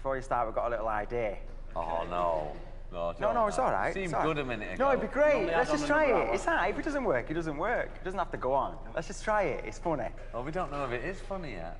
before you start, we've got a little idea. Oh no. No, No, no, it's know. all right. Seemed it's good a minute ago. No, it'd be great. Let's just try it. It's all right. If it doesn't work, it doesn't work. It doesn't have to go on. Let's just try it. It's funny. Well, we don't know if it is funny yet.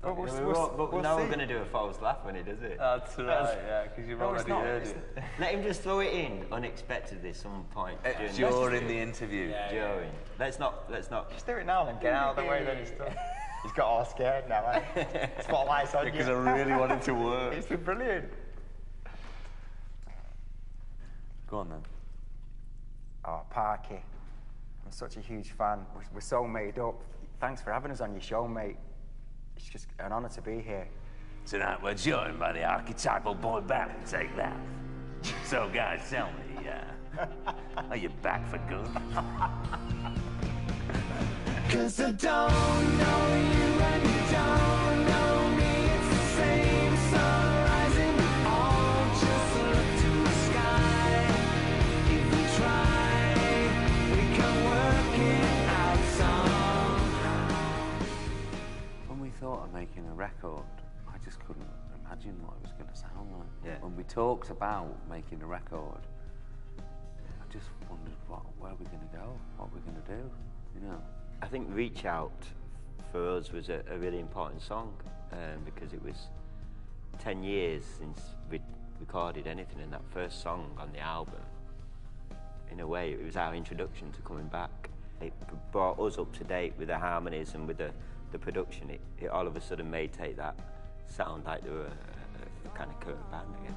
But we'll, Yeah, we'll, we won't- but we'll now see. we're going to do a false laugh when he does it. That's right, yeah, because you've No, it's already not. heard it. Let him just throw it in unexpectedly at some point Uh, during, During the interview. during. Let's not. Let's not. Just do it now and get out of the way. Then he's done. He's got all scared now. Eh? Spotlight's on Because I you. really wanted to work. It's been brilliant. Go on then. Oh, Parky. I'm such a huge fan. We're, we're so made up. Thanks for having us on your show, mate. It's just an honour to be here. Tonight we're joined by the archetypal boy band Take That. So guys, tell me, uh, are you back for good? Cause I don't know you and you don't know me. It's the same sunrise and we all just look to the sky. If we try, we can work it out somehow. When we thought of making a record, I just couldn't imagine what it was going to sound like. Yeah. When we talked about making a record, I just wondered what, where are we going to go? What we're going to do? You know? I think Reach Out for us was a, a really important song um, because it was 10 years since we'd recorded anything, and that first song on the album, in a way, it was our introduction to coming back. It brought us up to date with the harmonies and with the, the production. It, it all of a sudden made Take That sound like they were a, a, kind of current band again.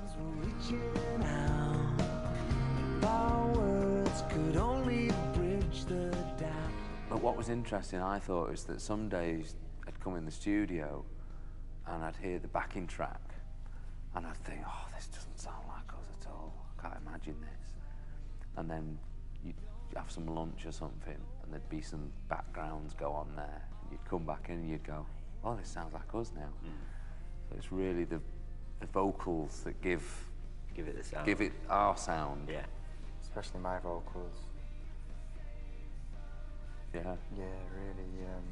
But what was interesting, I thought, is that some days I'd come in the studio and I'd hear the backing track and I'd think, oh, this doesn't sound like us at all. I can't imagine this. And then you'd have some lunch or something and there'd be some backgrounds go on there. And you'd come back in and you'd go, oh, this sounds like us now. Hmm. So it's really the, the vocals that give, Give it the sound. give it our sound. Yeah. Especially my vocals. Yeah. Yeah, really, um,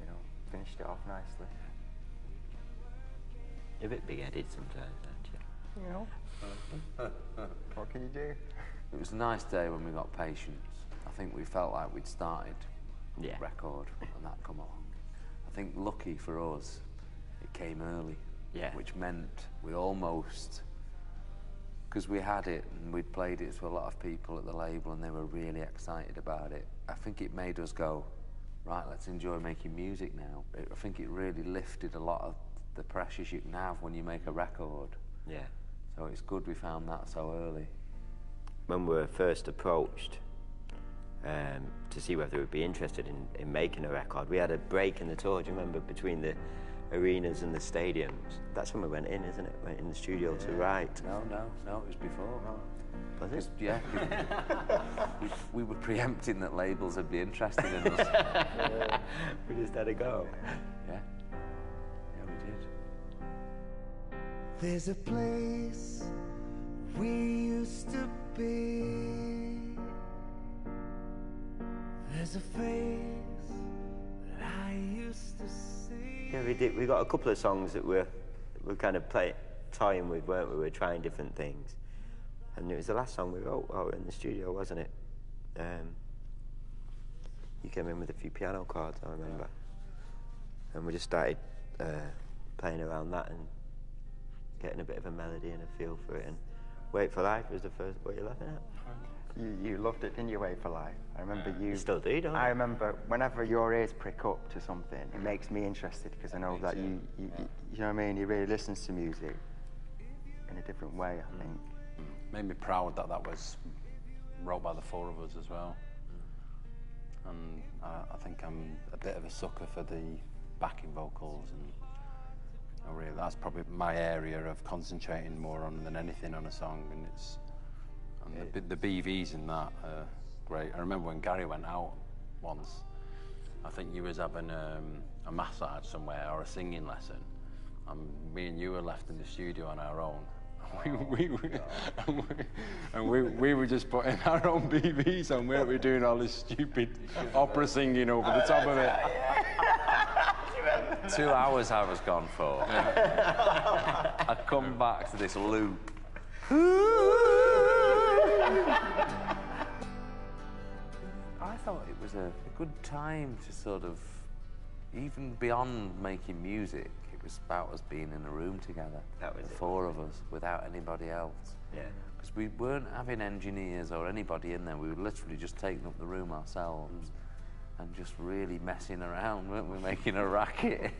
you know, finished it off nicely. You're a bit big-headed sometimes, aren't you? You know? what can you do? It was a nice day when we got Patience. I think we felt like we'd started Yeah. record and that come along. I think lucky for us, it came early. Yeah. Which meant we almost, because we had it and we'd played it to a lot of people at the label and they were really excited about it. I think it made us go, right, let's enjoy making music now. It, I think it really lifted a lot of the pressures you can have when you make a record. Yeah. So it's good we found that so early. when we were first approached um, to see whether we'd be interested in, in making a record, we had a break in the tour, do you remember, between the arenas and the stadiums. That's when we went in, isn't it? Went in the studio to write. No, no, no, it was before. Was Because, it? yeah, 'cause we, we were preempting that labels would be interested in us. we just had a go. Yeah. Yeah, we did. There's a place we used to be. There's a face we did. We got a couple of songs that we're we kind of play toying with, weren't we? We were trying different things, and it was the last song we wrote while we were in the studio, wasn't it? Um, you came in with a few piano chords, I remember, and we just started uh, playing around that and getting a bit of a melody and a feel for it. And Wait for Life was the first. What are you laughing at? You, you loved it, didn't you, Wait for Life? I remember uh, you. You still do, don't you? I remember whenever your ears prick up to something, it makes me interested because I know that you, you, you, you know what I mean. He really listens to music in a different way. I mm. think. Mm. Made me proud that that was wrote by the four of us as well. And I, I think I'm a bit of a sucker for the backing vocals, and I really that's probably my area of concentrating more on than anything on a song. And it's and the, the BVs in that are great. I remember when Gary went out once. I think you was having um, a massage somewhere or a singing lesson. And me and you were left in the studio on our own. We, we, we, and we, and we, we were just putting our own BVs on. We were doing all this stupid opera singing over the top of it. two hours I was gone for. I come back to this loop. I thought it was a, a good time to sort of, even beyond making music, it was about us being in a room together. That was the it, four of us, without anybody else. Yeah. Because we weren't having engineers or anybody in there. We were literally just taking up the room ourselves and just really messing around, weren't we? Making a racket.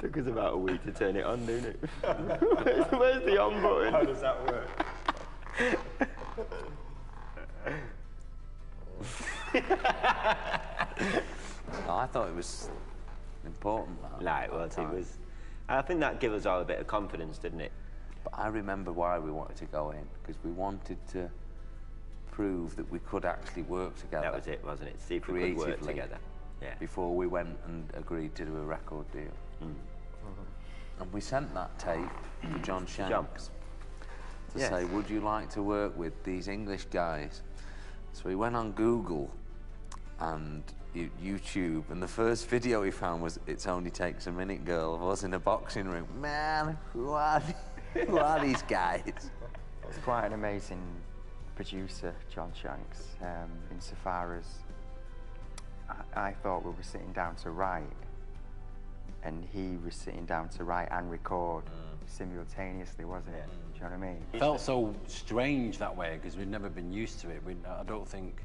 Took us about a week to turn it on, didn't it? where's, where's the on button? How does that work? Oh, I thought it was important. That, No, it was. It was. I think that gave us all a bit of confidence, didn't it? But I remember why we wanted to go in because we wanted to prove that we could actually work together. That was it, wasn't it? See if we could work Creatively. together. Yeah. before we went and agreed to do a record deal. Mm. And we sent that tape to John Shanks to say, would you like to work with these English guys? So he went on Google and YouTube, and the first video he found was "It's Only Takes a Minute" girl of us in a boxing ring. Man, who are who are these guys? It's quite an amazing producer, John Shanks, um, insofar as I, I thought we were sitting down to write, and he was sitting down to write and record simultaneously, wasn't it? Do you know what I mean? It felt so strange that way because we'd never been used to it. We, I don't think,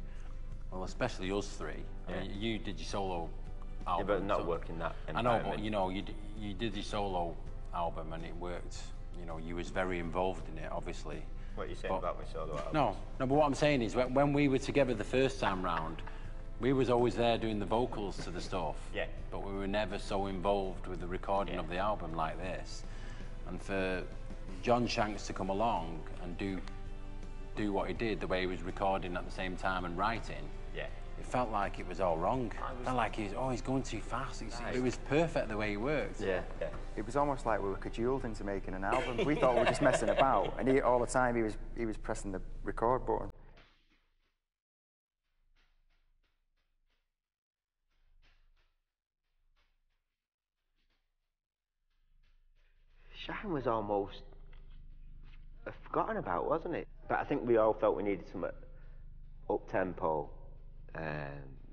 well, especially us three. Uh, you did your solo Yeah, album. but not so- working that I know, but you know, you d- you did your solo album and it worked. You know, you was very involved in it, obviously. What are you saying But- about my solo album? No, no. But what I'm saying is, when, when we were together the first time round, we was always there doing the vocals to the stuff. Yeah. But we were never so involved with the recording Yeah. of the album like this. And for John Shanks to come along and do do what he did, the way he was recording at the same time and writing, Yeah. it felt like it was all wrong. It felt like he's oh he's going too fast. It's- It was perfect the way he worked. Yeah. yeah. It was almost like we were cajoled into making an album. We thought we were just messing about, and he, all the time he was he was pressing the record button. Shine was almost uh, forgotten about, wasn't it? But I think we all felt we needed some up tempo um,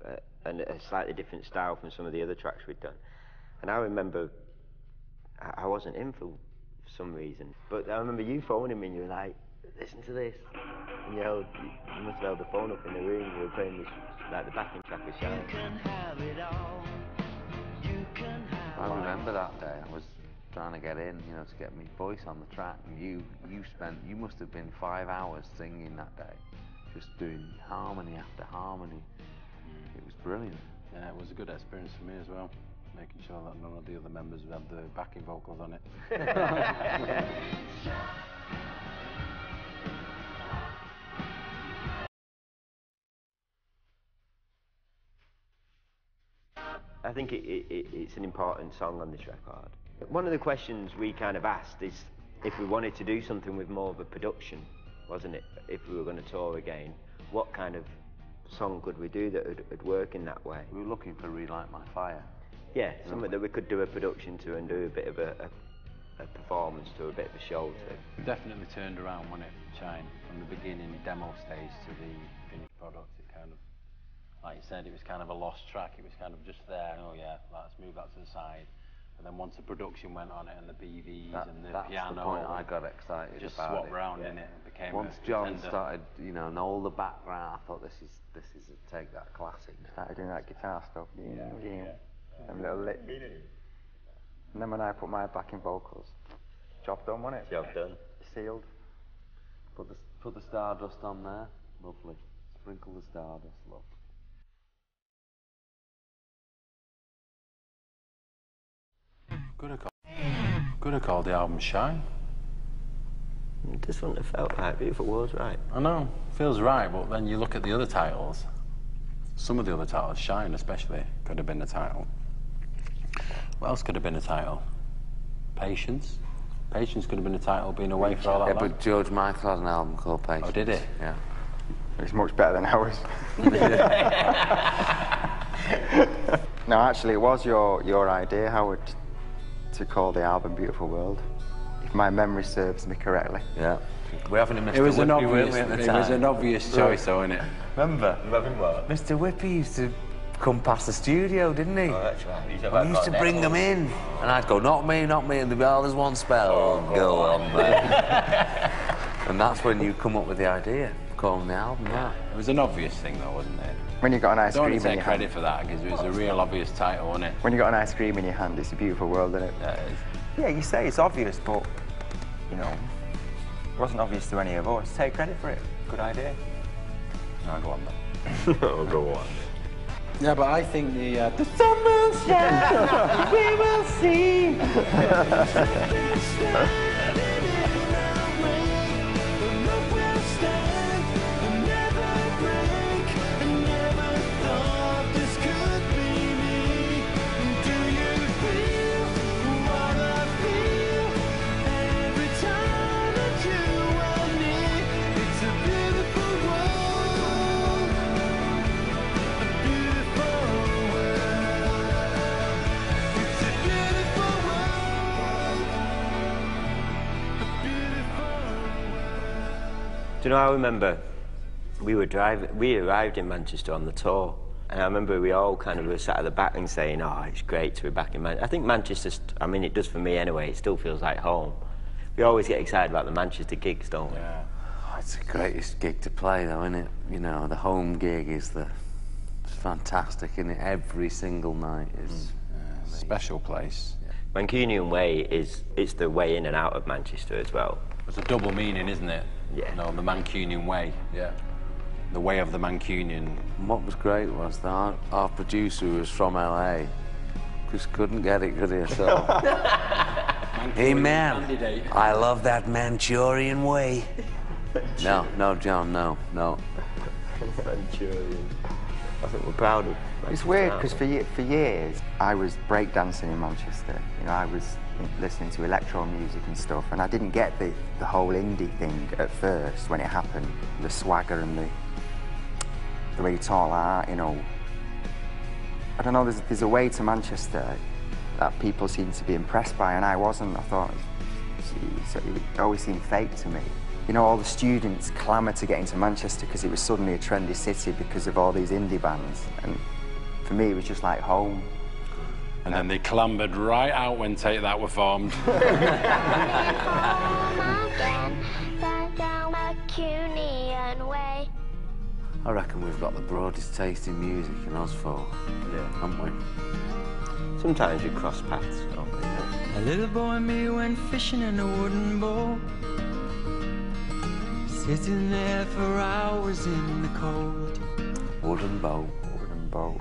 uh, and a slightly different style from some of the other tracks we'd done. And I remember I, I wasn't in for some reason, but I remember you phoning me and you were like, "Listen to this." And you, held, you, you must have held the phone up in the room. You were playing this like the backing track of Shine. I remember that day. I was trying to get in, you know, to get my voice on the track, and you you spent you must have been five hours singing that day, just doing harmony after harmony. Mm. It was brilliant. Yeah, it was a good experience for me as well, making sure that none of the other members had the backing vocals on it. I think it, it, it, it's an important song on this record. One of the questions we kind of asked is if we wanted to do something with more of a production, wasn't it? If we were going to tour again, what kind of song could we do that would, would work in that way? We were looking for Relight My Fire. Yeah, something that we could do a production to and do a bit of a, a, a performance to, a bit of a show to. Definitely turned around when it Shine from the beginning demo stage to the finished product. It kind of, like you said, it was kind of a lost track. It was kind of just there. Oh yeah, let's move that to the side. And then once the production went on it and the BVs That, and the that's piano, the point I got excited just about swap it. around in it. It became Once a John contender. started, you know, and all the background, I thought this is this is a take that classic. Started doing that guitar stuff. Yeah, yeah. Them little lit. And then when I put my backing vocals, job done, wasn't it? Job done. Sealed. Put the put the stardust on there, lovely. Sprinkle the stardust, love. Could have called, could have called the album Shine. It just wouldn't have felt right, Beautiful was right. I know, feels right, but then you look at the other titles. Some of the other titles, Shine especially, could have been the title. What else could have been a title? Patience. Patience could have been a title, being away for all that Yeah, long. but George Michael had an album called oh, Patience. Oh, did he? Yeah. It's much better than ours. No, actually, it was your, your idea, Howard, to call the album Beautiful World, if my memory serves me correctly. Yeah. We're having a Mr. It was an Whippy, weren't obvious. we, at the It was an obvious choice, though, isn't it? Remember? Mr. Whippy used to come past the studio, didn't he? Oh, that's right. He's He used to bring them in, and I'd go, not me, not me, and they'd be, oh, there's one spell, and go on there. and that's when you come up with the idea, of calling the album that. It was an obvious thing, though, wasn't it? When you got an ice Don't want cream to in take your credit hand. for that because it was a real obvious title, wasn't it? When you got an ice cream in your hand, it's a beautiful world, isn't it? Yeah, it is. Yeah, you say it's obvious, but, you know, it wasn't obvious to any of us. Take credit for it. Good idea. No, go on then. oh, go on. Yeah, but I think the uh, the sun will shine, we will see. know? I remember we were driving. We arrived in Manchester on the tour, and I remember we all kind of were sat at the back and saying, "Oh, it's great to be back in Manchester." I think Manchester. st- I mean, it does for me anyway. It still feels like home. We always get excited about the Manchester gigs, don't we? Oh, it's the greatest gig to play, though, isn't it? You know, the home gig is the it's fantastic, and every single night is. Mm. A special place. Mancunian Way is it's the way in and out of Manchester as well. It's a double meaning, isn't it? Yeah. No, the Mancunian way. Yeah. The way of the Mancunian. And what was great was that our, our producer who was from LA. Just couldn't get it, could he? So, hey man, I love that Manchurian way. No, no, John, no, no. Manchurian. I think we're proud of. It's weird because for, for years I was breakdancing in Manchester. You know, I was listening to electro music and stuff, and I didn't get the, the whole indie thing at first when it happened. The swagger and the the way talk like that, you know. I don't know. There's there's a way to Manchester that people seem to be impressed by, and I wasn't. I thought it always seemed fake to me. You know, all the students clamoured to get into Manchester because it was suddenly a trendy city because of all these indie bands. And for me, it was just like home. And then they clambered right out when Take That were formed. I reckon we've got the broadest taste in music in us four, Yeah. haven't we? Sometimes we cross paths, don't we? A little boy and me went fishing in a wooden boat. Sitting there for hours in the cold. Wooden boat. Wooden boat.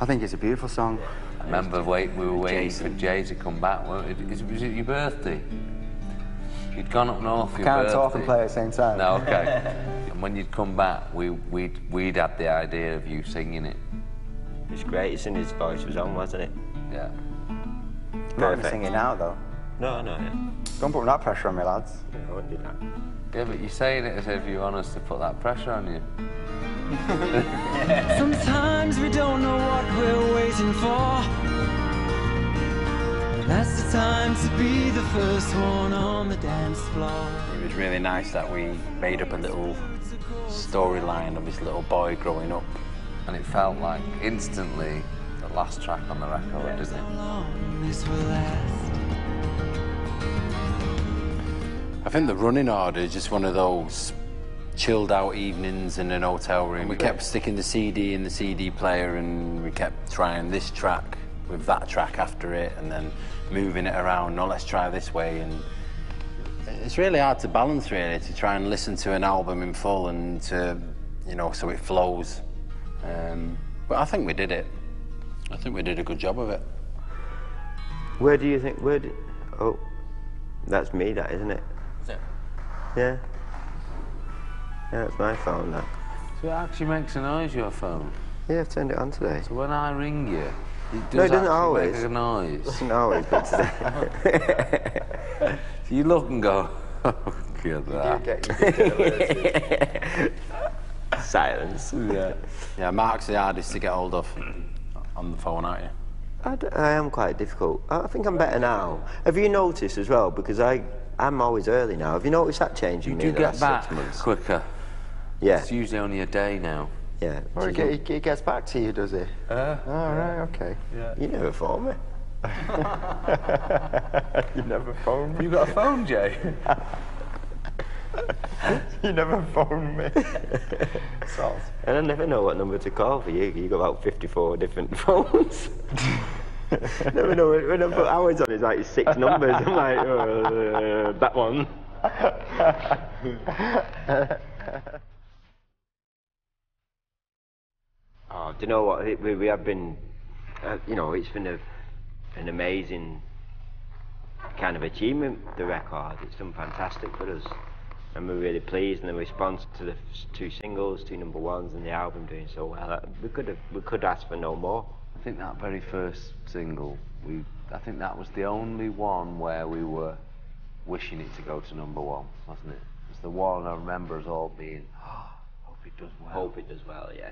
I think it's a beautiful song. I remember wait, we were waiting Jason. for Jay to come back. weren't we? Is- Was it your birthday? You'd gone up north for your Can't birthday. talk and play at the same time. No, okay. and when you'd come back, we, we'd, we'd had the idea of you singing it. It's great. It's in his voice was on, wasn't it? Yeah. I'm not going to Perfect. now, though. No, no, yeah. Don't put that pressure on me, lads. yeah I wouldn't do that. Yeah, but you're saying it as if you want us to put that pressure on you. Sometimes we don't know what we're waiting for. That's the time to be the first one on the dance floor. It was really nice that we made up a little storyline of this little boy growing up. And it felt like instantly the last track on the record, didn't it? How long this will last? I think the running order is just one of those chilled out evenings in an hotel room. We kept sticking the CD in the CD player and we kept trying this track with that track after it and then moving it around. No, let's try this way. And it's really hard to balance, really, to try and listen to an album in full and to, you know, so it flows. Um, but I think we did it. I think we did a good job of it. Where do you think? Where? Do, oh, that's me. that, isn't it? Is it? Yeah. Yeah, it's my phone that. So it actually makes a noise. your phone? Yeah, I've turned it on today. So when I ring you, it does no, it doesn't always. recognise? It doesn't always, but today. so you look and go, oh, God, that. Silence. Yeah. yeah, Mark's the hardest to get hold of on the phone, aren't you? I, am quite difficult. I think I'm better now. Have you noticed as well? Because I, I'm always early now. Have you noticed that changing you me do the get last back quicker. Yeah. It's usually only a day now. Yeah. Or he, he, gets back to you, does he? Uh, All oh, yeah. right, okay. Yeah. You never phone me. you never phoned me. You got a phone, Jay? you never phoned me. Salt. And I never know what number to call for you. You've got about 54 different phones. never know. When I put hours on, it's like six numbers. I'm like, oh, uh, that one. Oh, do you know what? It, we, we have been, uh, you know, it's been a, an amazing kind of achievement, the record. It's done fantastic for us. And we're really pleased, and the response to the two singles, two number ones, and the album doing so well. Uh, we could have, we could ask for no more. I think that very first single, we, I think that was the only one where we were wishing it to go to number one, wasn't it? It's the one I remember us all being, oh, hope it does well. Hope it does well, yeah.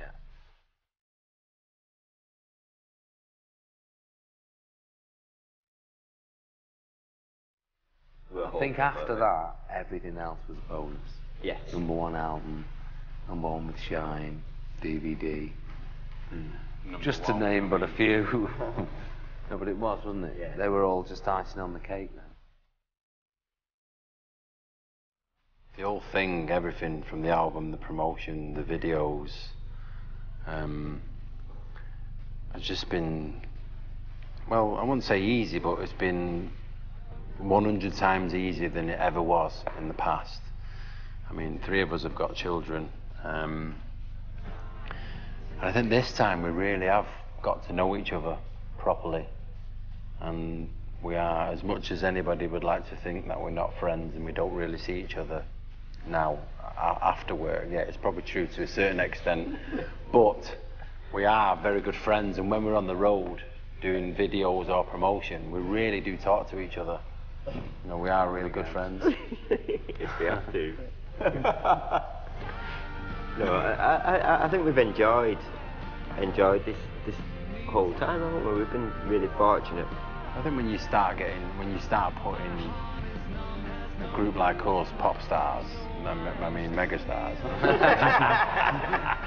I think after that, everything else was bonus. Yes. Number one album, number one with Shine, DVD. Mm. Just to name but a few. no, but it was, wasn't it? Yeah. They were all just icing on the cake now. The whole thing, everything from the album, the promotion, the videos, um, has just been, well, I wouldn't say easy, but it's been 100 times easier than it ever was in the past. I mean, three of us have got children. Um, and I think this time we really have got to know each other properly. And we are, as much as anybody would like to think that we're not friends and we don't really see each other now after work, yeah, it's probably true to a certain extent. but we are very good friends, and when we're on the road doing videos or promotion, we really do talk to each other. No, we are really good friends. if we have to. no, I, I, I think we've enjoyed enjoyed this this whole time, haven't we? We've been really fortunate. I think when you start getting, when you start putting a group like us, pop stars, I mean megastars,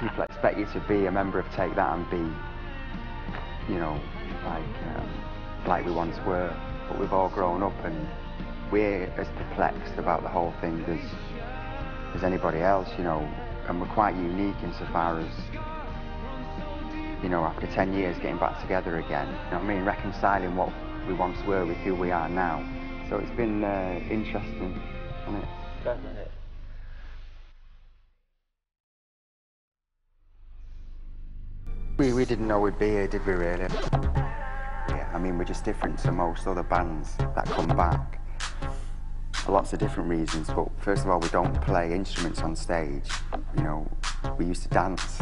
people expect you to be a member of Take That and be, you know, like um, like we once were but we've all grown up and we're as perplexed about the whole thing as, as anybody else, you know, and we're quite unique insofar as, you know, after 10 years getting back together again, you know I mean, reconciling what we once were with who we are now. So it's been uh, interesting, hasn't it? Definitely. We, we didn't know we'd be here, did we really? I mean, we're just different to most other bands that come back for lots of different reasons. But first of all, we don't play instruments on stage. You know, we used to dance.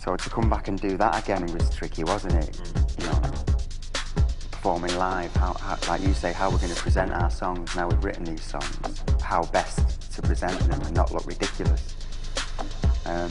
So to come back and do that again was tricky, wasn't it? You know, performing live, how, how, like you say, how we're going to present our songs now we've written these songs, how best to present them and not look ridiculous. Um,